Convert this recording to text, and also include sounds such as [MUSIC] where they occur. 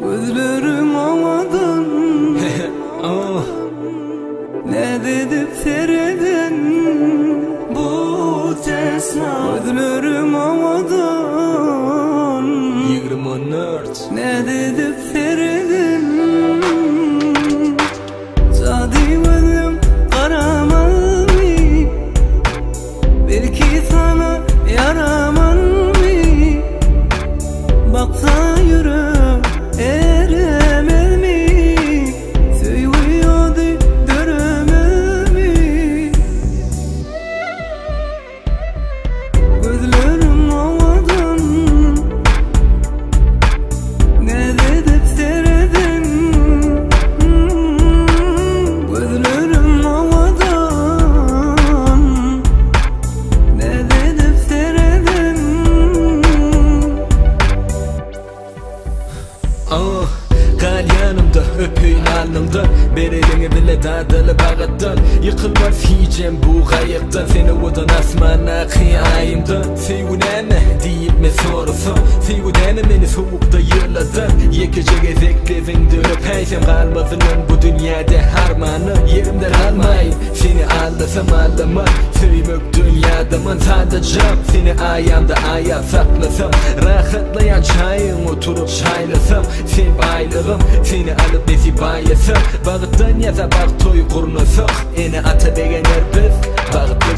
Gözlerim havadan oh. [LAUGHS] Ne dedip seredin Bu tesna. Gözlerim havadan 24 Ne dedip seredin Gözlerim havadan Ne dedip seyredin Gözlerim havadan Ne dedip seyredin Oh, kal yanımda öpüyün alnımda. Bir elini bile dadılı bağıttan Yıkılmaz yiyeceğim bu kayıktan Seni odan asmana kıyayımdan Sevunene deyip mi sorusun Sevunene beni soğukta yırladın. Yekece gezeklerin dönüp Heysem kalmadının bu dünyada harmanı Yerimden almayın. Seni anlasam anlamam. Söymök dünyadamın sadece. Seni ayağımda ayak saklasam. Rahatlayan çayın oturup çaylasam. Sen baylığım seni alıp besi bayasam Bağıttan yaza bak toy kurnasak Eni ata degenler biz Bağıtlı olsam Gecelerim